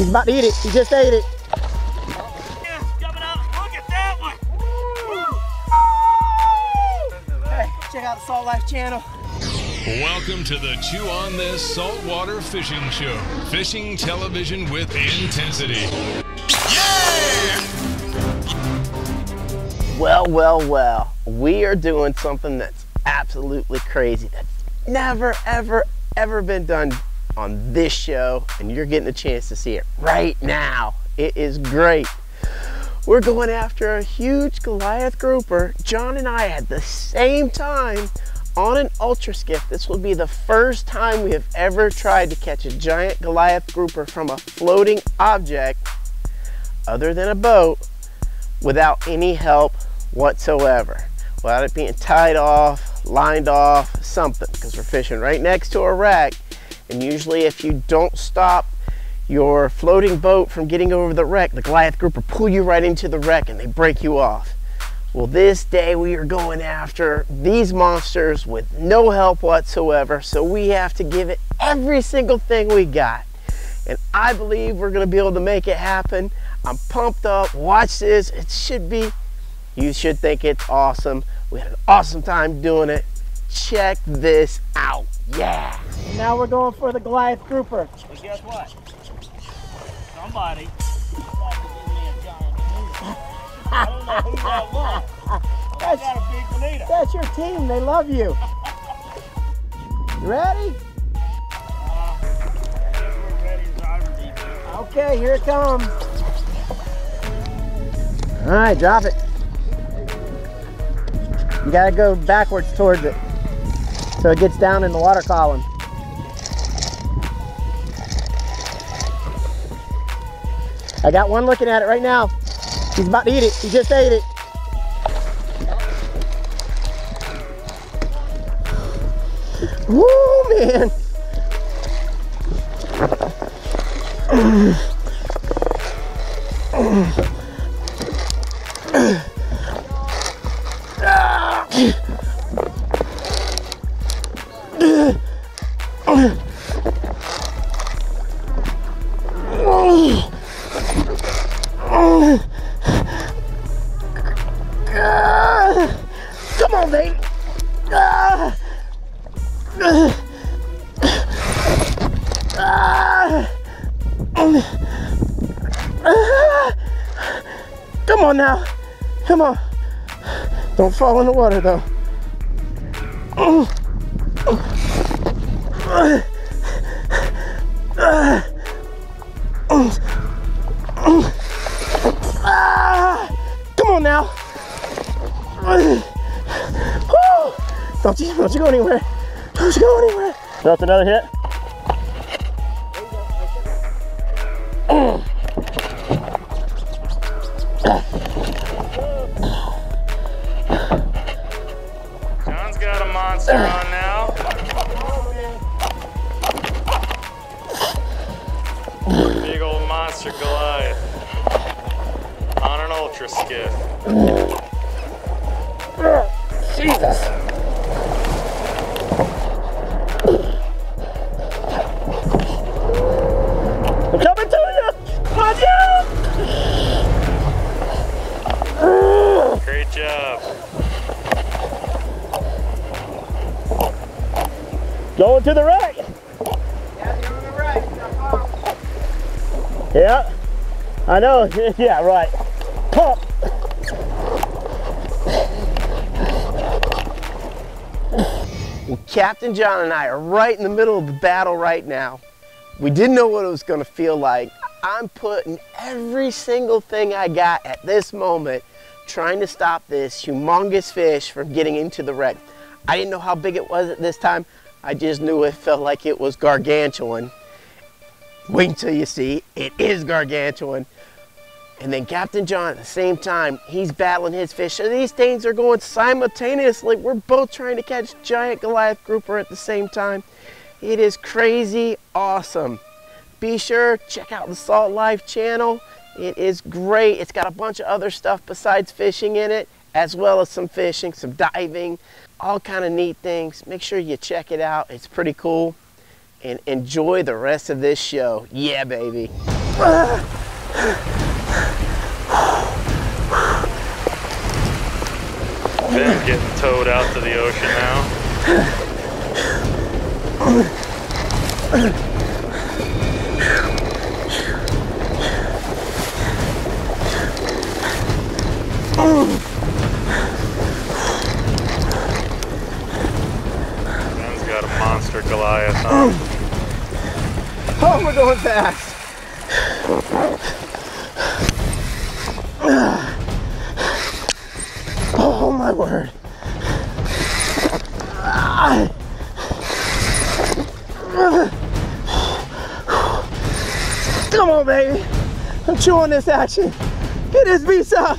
He's about to eat it. He just ate it. Yeah, coming out. Look at that one. Hey, check out the Salt Life channel. Welcome to the Chew on This Saltwater Fishing Show. Fishing television with intensity. Yeah! Well, well, well. We are doing something that's absolutely crazy. That's never, ever, ever been done on this show, and you're getting a chance to see it right now. It is great. We're going after a huge Goliath grouper. Jon and I at the same time on an ultra skiff. This will be the first time we have ever tried to catch a giant Goliath grouper from a floating object other than a boat without any help whatsoever. Without it being tied off, lined off, something, because we're fishing right next to a wreck. And usually if you don't stop your floating boat from getting over the wreck, the Goliath grouper pull you right into the wreck and they break you off. Well, this day we are going after these monsters with no help whatsoever, so we have to give it every single thing we got. And I believe we're gonna be able to make it happen. I'm pumped up, watch this, it should be, you should think it's awesome. We had an awesome time doing it. Check this out, yeah. Now we're going for the Goliath grouper. But guess what? Somebody tried to give me a giant bonita. I don't know who that was. but I got a big bonita. That's your team, they love you. You ready? Uh, I guess we're ready as driver. Okay, here it comes. All right, drop it. You gotta go backwards towards it so it gets down in the water column. I got one looking at it right now. He's about to eat it. He just ate it. Woo, man. Come on now. Come on. Don't fall in the water though. Come on now. Don't you don't you go anywhere. Don't you go anywhere. That's another hit. Got a on now. Big old monster Goliath on an ultra skiff. Jesus. Going to the right. Yeah. I know. Yeah, right. Pump. Well, Captain Jon and I are right in the middle of the battle right now. We didn't know what it was going to feel like. I'm putting every single thing I got at this moment trying to stop this humongous fish from getting into the wreck. I didn't know how big it was at this time. I just knew it felt like it was gargantuan. Wait until you see, it is gargantuan. And then Captain Jon at the same time, he's battling his fish. So these things are going simultaneously. We're both trying to catch giant Goliath grouper at the same time. It is crazy awesome. Be sure, check out the Salt Life channel. It is great. It's got a bunch of other stuff besides fishing in it, as well as some fishing, some diving, all kind of neat things. Make sure you check it out. It's pretty cool. And enjoy the rest of this show. Yeah, baby. Ben getting towed out to the ocean now. Ben's got a monster Goliath on. Oh, we're going fast. Oh my word. Come on, baby. I'm chewing this action. Get this beast up.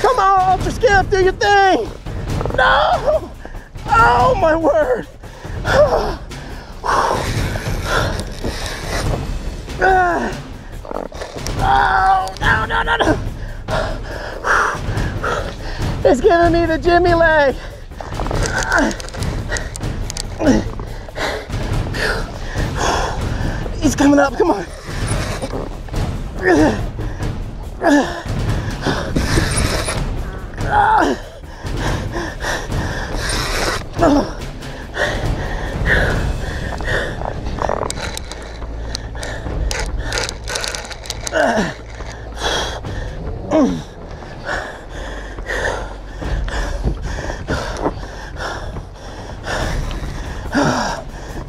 Come on, Ultra Skiff, do your thing. No. Oh my word. No, no. It's giving me the Jimmy leg. He's coming up, come on. Ah.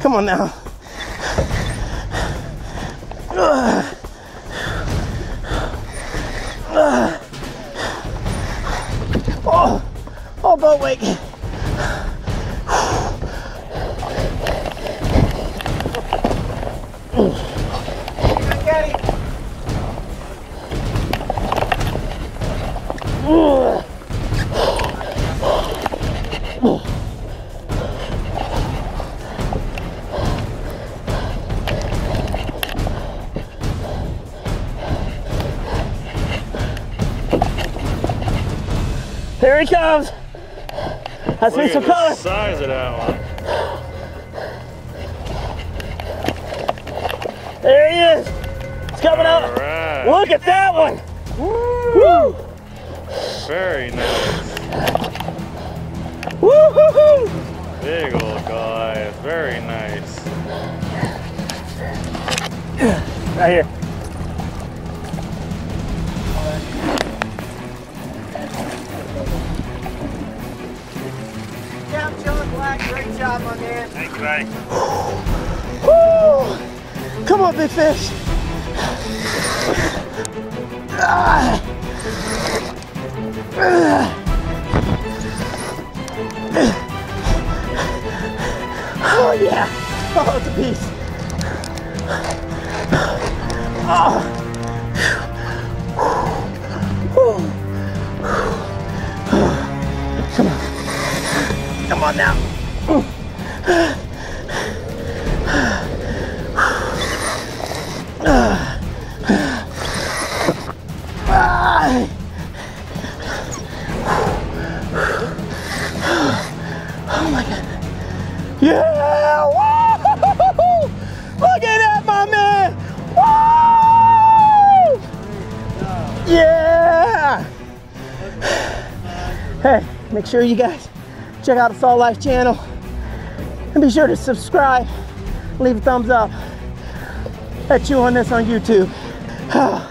Come on now. Oh, oh, boat wake. Here he comes. That's me some color. size of that one. There he is. He's coming All up. right. Look at that one. Woo! Very nice. Woo hoo hoo! Big old Goliath. Very nice. Right here. Buddy. Woo! Come on, big fish. Oh yeah. Oh, it's a piece. Oh. Come on now. Oh my god. Yeah! Look at that, my man! Yeah! Hey, make sure you guys check out the Salt Life channel and be sure to subscribe, leave a thumbs up. At you on this on YouTube.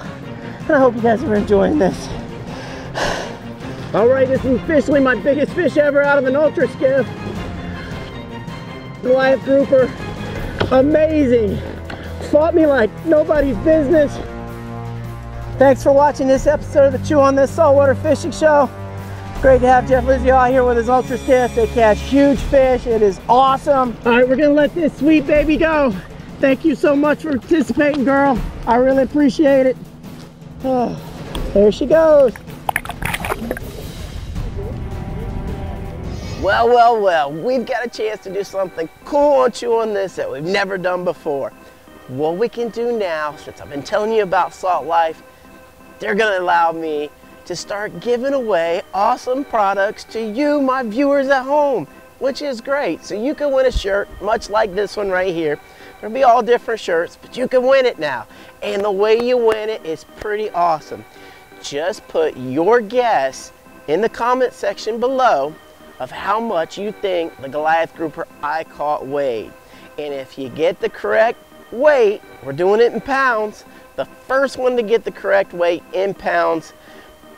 And I hope you guys are enjoying this. All right, this is officially my biggest fish ever out of an ultra skiff. Goliath grouper, amazing. Fought me like nobody's business. Thanks for watching this episode of the Chew on This Saltwater Fishing Show. Great to have Jeff Lizio out here with his ultra skiff. They catch huge fish. It is awesome. All right, we're gonna let this sweet baby go. Thank you so much for participating, girl. I really appreciate it. Oh, there she goes. Well, well, well, we've got a chance to do something cool on Chew on This that we've never done before. What we can do now, since I've been telling you about Salt Life, they're gonna allow me to start giving away awesome products to you, my viewers at home, which is great. So you can win a shirt, much like this one right here. There'll be all different shirts, but you can win it now. And the way you win it is pretty awesome. Just put your guess in the comment section below of how much you think the Goliath grouper I caught weighed. And if you get the correct weight, we're doing it in pounds, the first one to get the correct weight in pounds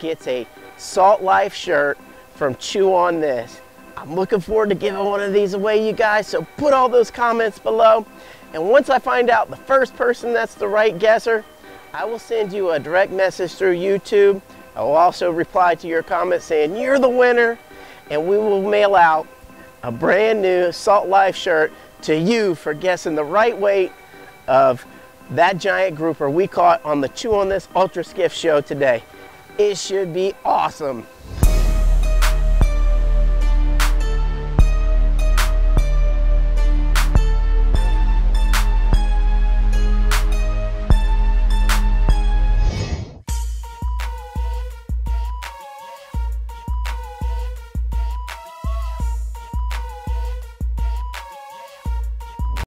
gets a Salt Life shirt from Chew On This. I'm looking forward to giving one of these away, you guys, so put all those comments below. And once I find out the first person that's the right guesser, I will send you a direct message through YouTube. I will also reply to your comment saying you're the winner, and we will mail out a brand new Salt Life shirt to you for guessing the right weight of that giant grouper we caught on the Chew on This Ultra Skiff show today. It should be awesome.